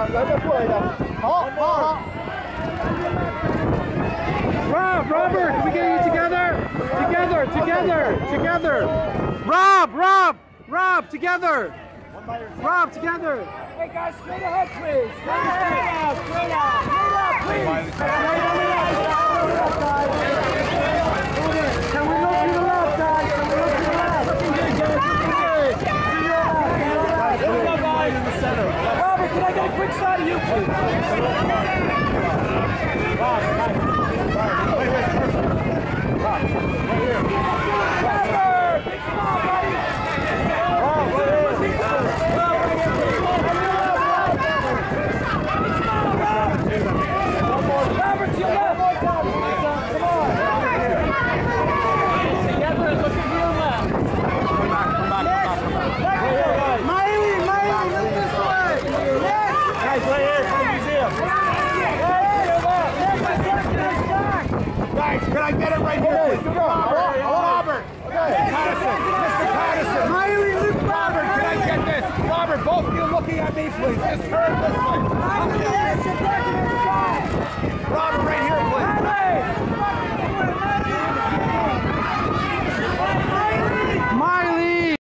Rob, Robert, can we get you together? Together, together, together. Rob, Rob, Rob, together. Rob, together. Hey guys, straight ahead, please. Straight, straight straight out, straight out, please. Get a quick of you, please? guys. Could I get it right here? Okay, Mr. Robert. Robert. Okay. Mr. Pattinson. Mr. Pattinson. Riley, Luke Robert, can I get this? Robert, both of you looking at me, please. Just turn this way. Robert.